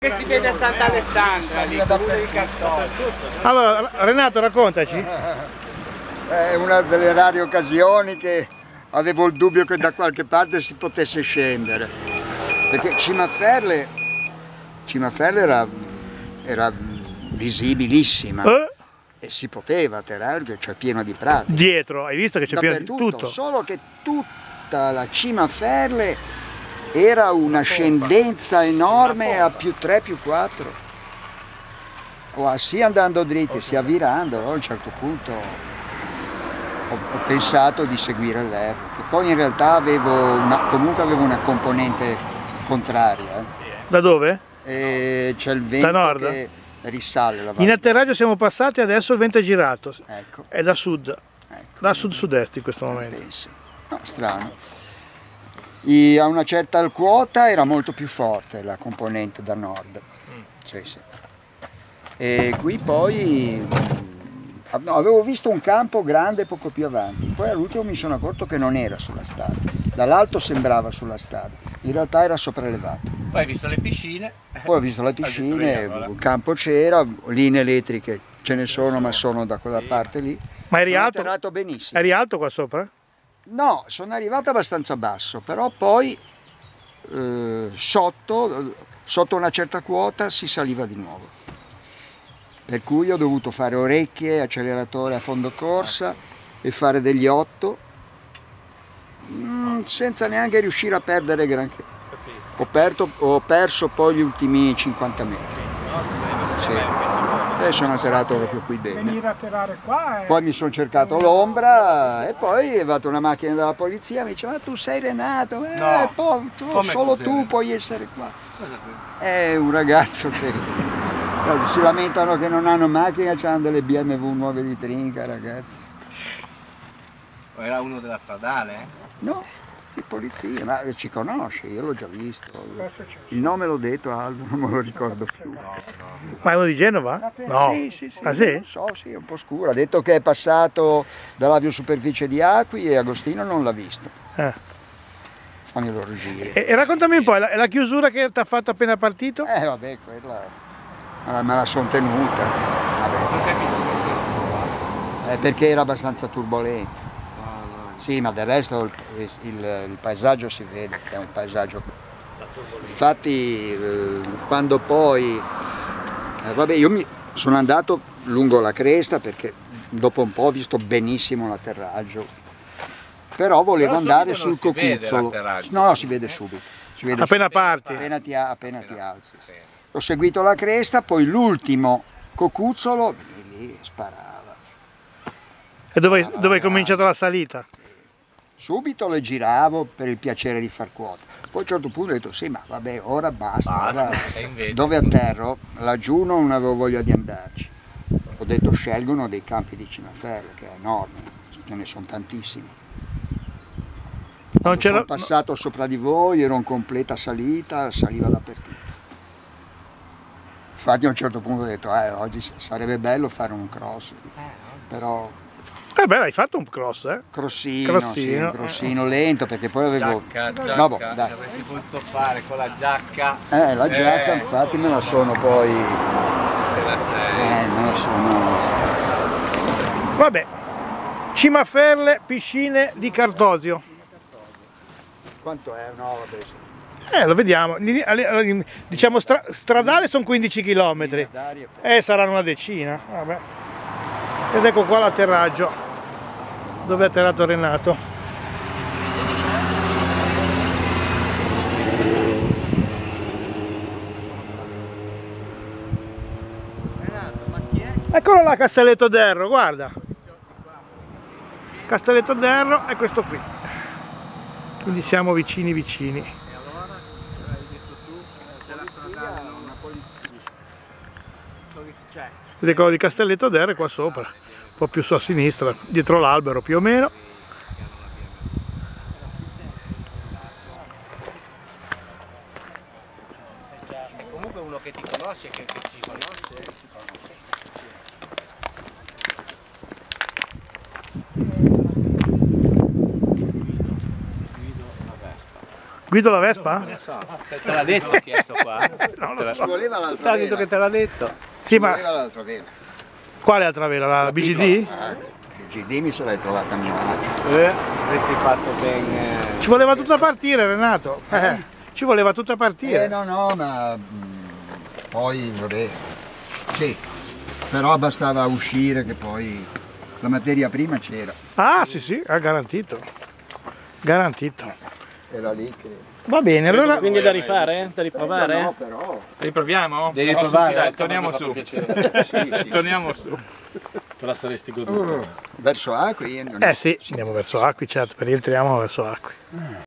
Che si vede a Sant'Alessandra, lì, comune di Cartone. Allora, Renato, raccontaci. È una delle rare occasioni che avevo il dubbio che da qualche parte si potesse scendere. Perché Cimaferle, Cimaferle era, era visibilissima Eh? e si poteva atterrare, c'è pieno di prati. Dietro, hai visto che c'è pieno di tutto? Solo che tutta la Cimaferle era una scendenza enorme a più 3, più 4. O sia andando dritti sia virando, allora a un certo punto ho, ho pensato di seguire l'erro, che poi in realtà avevo una, comunque avevo una componente contraria. Da dove? eh. E c'è il vento nord? che risale la In atterraggio siamo passati, adesso il vento è girato. Ecco, È da sud, ecco. da sud-sud-est in questo momento. No, strano. I- a una certa quota era molto più forte la componente da nord. Sì, sì. E qui poi mm, no, avevo visto un campo grande poco più avanti, poi all'ultimo mi sono accorto che non era sulla strada. Dall'alto sembrava sulla strada, in realtà era sopraelevato. Poi hai visto le piscine. Poi ho visto le piscine, il campo c'era, linee elettriche ce ne sono ma sono da quella parte lì. Ma eri Sono alto? atterrato benissimo. Eri alto qua sopra? No, sono arrivato abbastanza basso, però poi eh, sotto, sotto una certa quota si saliva di nuovo. Per cui ho dovuto fare orecchie, acceleratore a fondo corsa e fare degli 8 mm, senza neanche riuscire a perdere granché. Ho, perto- ho perso poi gli ultimi 50 metri. Sì. E sono atterrato proprio qui bene. venire a tirare qua è... Poi mi sono cercato l'ombra e poi è arrivata una macchina della polizia mi dice ma tu sei Renato, eh, No. poi tu- solo tu puoi essere qua. È un ragazzo che si lamentano che non hanno macchina, hanno delle BMW nuove di trinca ragazzi. Era uno della stradale, eh? No, di polizia, ma ci conosce, io l'ho già visto. Succede? Il nome l'ho detto Aldo, non me lo ricordo più. Ma è uno di Genova? No. Sì, sì, sì, Ah sì? non so, sì, è un po' scuro. Ha detto che è passato dall'aviosuperficie di Acqui e Agostino non l'ha visto. Eh. Fanno i loro giri. E, e raccontami un po', è la, la chiusura che ti ha fatto appena partito? Eh vabbè, quella me la- sono tenuta. Vabbè, Non capisco che senso qua. eh, perché era abbastanza turbolento. No, no. Sì, ma del resto il, il- il paesaggio si vede, che è un paesaggio. Infatti eh, quando poi... eh, vabbè, io mi sono andato lungo la cresta perché dopo un po' ho visto benissimo l'atterraggio. Però volevo Però andare subito sul cocuzzolo. l'atterraggio. No, si vede subito. Si vede Appena parti. appena ti, appena ti alzi. Sì. Ho seguito la cresta, poi l'ultimo cocuzzolo, lì, lì sparava. E dove, dove hai cominciato la salita? Subito le giravo per il piacere di far quota. Poi a un certo punto ho detto sì, ma vabbè, ora basta. Basta, ora- invece? Dove atterro? Laggiù non avevo voglia di andarci. Ho detto scelgo uno dei campi di Cimaferro, che è enorme, ce ne sono tantissimi. Non Sono passato sopra di voi, ero in completa salita, saliva dappertutto. Infatti a un certo punto ho detto, eh, oggi sarebbe bello fare un cross, però Eh beh, hai fatto un cross, eh? crossino, Crossino. sì, un crossino lento perché poi avevo... Giacca, giacca, No, boh, dai. avresti potuto fare con la giacca Eh, la giacca Eh. infatti me la sono poi... te la sei. Eh, me la sono... Vabbè. Cimaferle, piscine di Cartosio. Quanto è? No, vabbè, sì. Eh, lo vediamo. Diciamo stra- stradale sono 15 km. Eh, saranno una decina. Vabbè. Ed ecco qua l'atterraggio dove è atterrato Renato. Eccolo là Castelletto d'Erro, guarda. Castelletto d'Erro è questo qui. Quindi siamo vicini vicini. Il ricordo di Castelletto d'Erro è qua sopra, po' più su a sinistra, dietro l'albero più o meno. E comunque uno che ti conosce, che, che ci conosce. Guido la Vespa? Te l'ha detto chi è sto qua? Non lo Ci voleva l'altra Ti ha detto che te l'ha detto. Sì, Ci ma voleva l'altra vela. Quale altra vela? La BGD? Eh, il GD mi l'hai trovata a Milano. Eh, avresti fatto ben... eh, Ci voleva tutta partire Renato. Eh, ci voleva tutta partire. Eh no, no, ma mm, poi vabbè. Sì, però bastava uscire che poi la materia prima c'era. Ah sì sì, ha garantito. Garantito. Era lì che. Va bene, allora Quindi è da rifare? Da riprovare? No, però. Riproviamo? Devi provare. Dai, torniamo su. Sì, sì. Torniamo su. Te la saresti goduta. Uh, verso Acqui? Eh sì, andiamo verso Acqui, certo, rientriamo verso Acqui.